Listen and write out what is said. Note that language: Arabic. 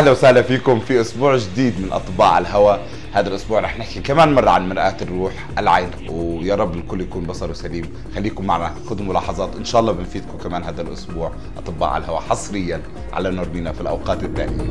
أهلا وسهلا فيكم في أسبوع جديد من اطباء على الهواء. هذا الأسبوع رح نحكي كمان مرة عن مرآة الروح العين ويا رب الكل يكون بصره سليم. خليكم معنا خذوا ملاحظات إن شاء الله بنفيدكم كمان هذا الأسبوع اطباء على الهواء حصريا على نورمينا في الأوقات الثانية